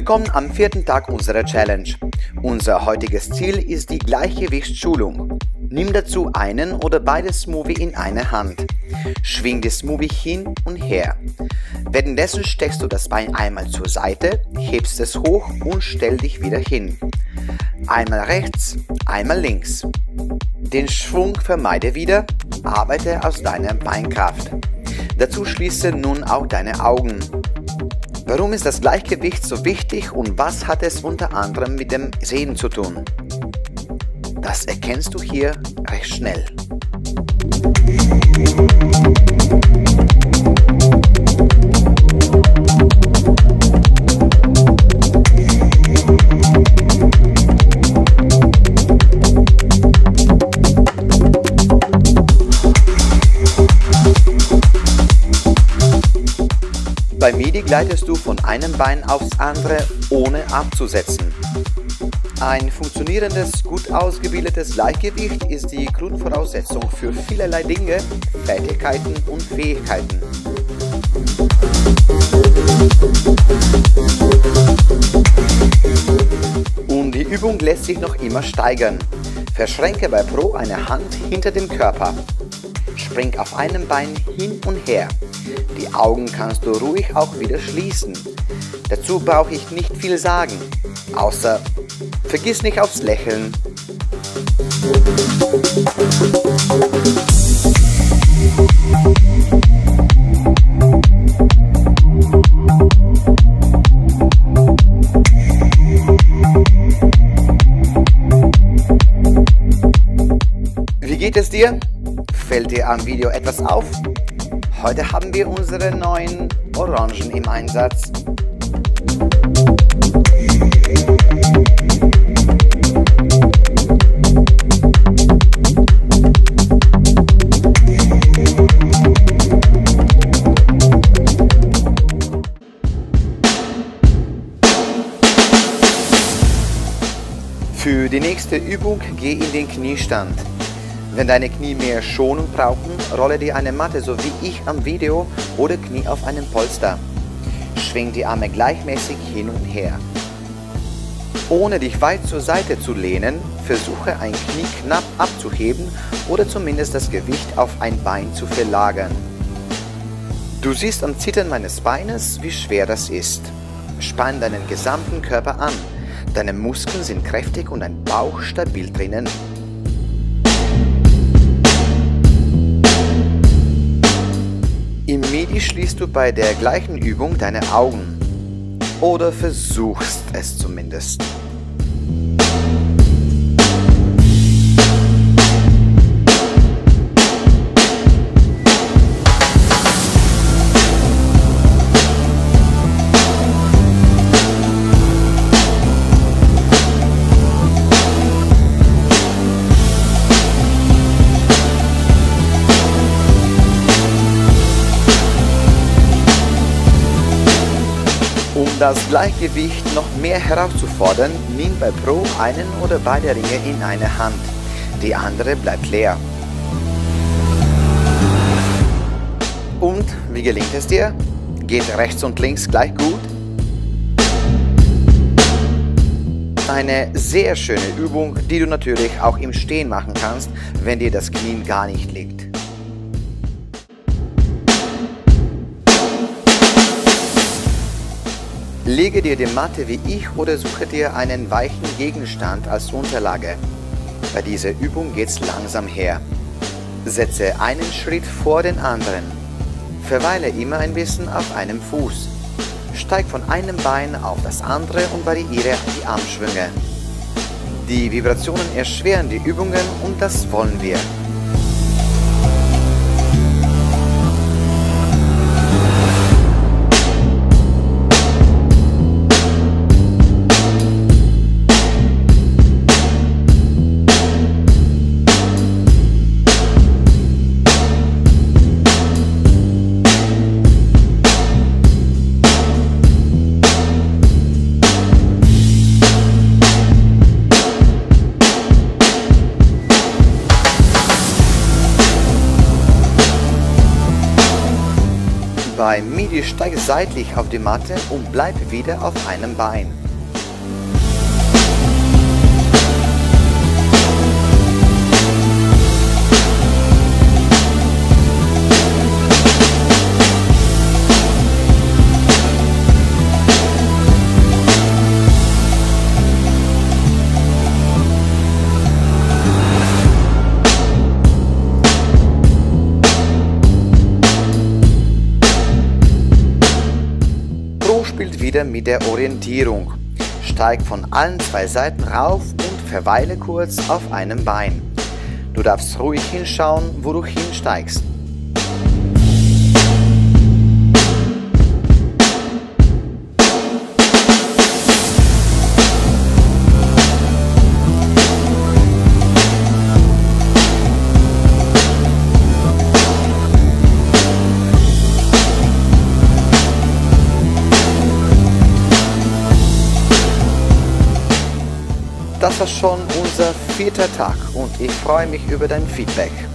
Willkommen am vierten Tag unserer Challenge. Unser heutiges Ziel ist die Gleichgewichtsschulung. Nimm dazu einen oder beide Smoothie in eine Hand. Schwing die Smoothie hin und her. Währenddessen steckst du das Bein einmal zur Seite, hebst es hoch und stell dich wieder hin. Einmal rechts, einmal links. Den Schwung vermeide wieder, arbeite aus deiner Beinkraft. Dazu schließe nun auch deine Augen. Warum ist das Gleichgewicht so wichtig und was hat es unter anderem mit dem Sehen zu tun? Das erkennst du hier recht schnell. Bei MIDI gleitest du von einem Bein aufs andere, ohne abzusetzen. Ein funktionierendes, gut ausgebildetes Gleichgewicht ist die Grundvoraussetzung für vielerlei Dinge, Fertigkeiten und Fähigkeiten. Und die Übung lässt sich noch immer steigern. Verschränke bei Pro eine Hand hinter dem Körper. Spring auf einem Bein hin und her. Die Augen kannst du ruhig auch wieder schließen. Dazu brauche ich nicht viel sagen, außer vergiss nicht aufs Lächeln. Wie geht es dir? Fällt dir am Video etwas auf? Heute haben wir unsere neuen Orangen im Einsatz. Für die nächste Übung geh in den Kniestand. Wenn deine Knie mehr Schonung brauchen, rolle dir eine Matte so wie ich am Video oder Knie auf einem Polster. Schwing die Arme gleichmäßig hin und her. Ohne dich weit zur Seite zu lehnen, versuche ein Knie knapp abzuheben oder zumindest das Gewicht auf ein Bein zu verlagern. Du siehst am Zittern meines Beines, wie schwer das ist. Spann deinen gesamten Körper an. Deine Muskeln sind kräftig und dein Bauch stabil drinnen. MIDI schließt du bei der gleichen Übung deine Augen. Oder versuchst es zumindest. Das Gleichgewicht noch mehr herauszufordern, nimm bei Pro einen oder beide Ringe in eine Hand. Die andere bleibt leer. Und wie gelingt es dir? Geht rechts und links gleich gut? Eine sehr schöne Übung, die du natürlich auch im Stehen machen kannst, wenn dir das Knie gar nicht liegt. Lege dir die Matte wie ich oder suche dir einen weichen Gegenstand als Unterlage. Bei dieser Übung geht's langsam her. Setze einen Schritt vor den anderen. Verweile immer ein bisschen auf einem Fuß. Steig von einem Bein auf das andere und variiere die Armschwünge. Die Vibrationen erschweren die Übungen und das wollen wir. Bei Midi steig seitlich auf die Matte und bleib wieder auf einem Bein. Wieder mit der Orientierung. Steig von allen zwei Seiten rauf und verweile kurz auf einem Bein. Du darfst ruhig hinschauen, wo du hinsteigst. Das schon unser vierter Tag und ich freue mich über dein Feedback.